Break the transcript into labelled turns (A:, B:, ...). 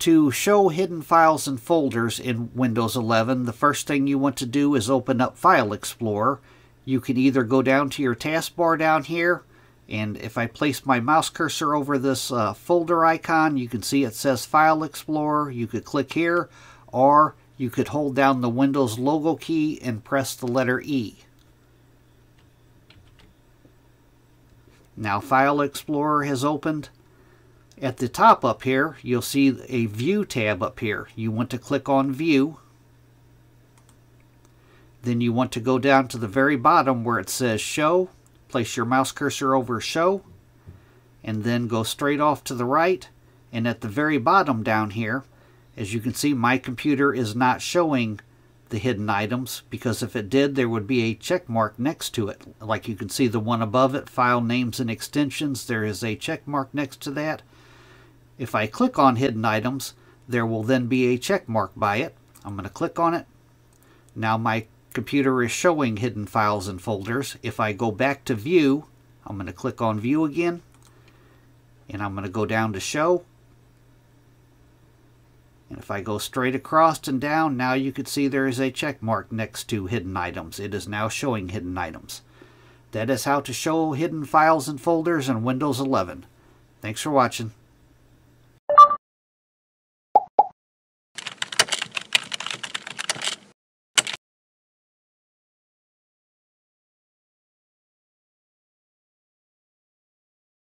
A: To show hidden files and folders in Windows 11, the first thing you want to do is open up File Explorer. You can either go down to your taskbar down here, and if I place my mouse cursor over this uh, folder icon, you can see it says File Explorer. You could click here, or you could hold down the Windows logo key and press the letter E. Now File Explorer has opened. At the top up here, you'll see a View tab up here. You want to click on View. Then you want to go down to the very bottom where it says Show. Place your mouse cursor over Show. And then go straight off to the right. And at the very bottom down here, as you can see, my computer is not showing the hidden items because if it did, there would be a check mark next to it. Like you can see the one above it, File Names and Extensions, there is a check mark next to that. If I click on hidden items, there will then be a check mark by it. I'm going to click on it. Now my computer is showing hidden files and folders. If I go back to view, I'm going to click on view again. And I'm going to go down to show. And if I go straight across and down, now you can see there is a check mark next to hidden items. It is now showing hidden items. That is how to show hidden files and folders in Windows 11. Thanks for watching.